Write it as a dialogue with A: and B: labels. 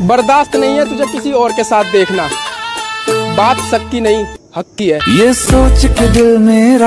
A: बर्दाश्त नहीं है तुझे किसी और के साथ देखना। बात शक नहीं हक की है।
B: ये सोच के दिल मेरा